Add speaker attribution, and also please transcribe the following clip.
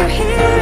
Speaker 1: so here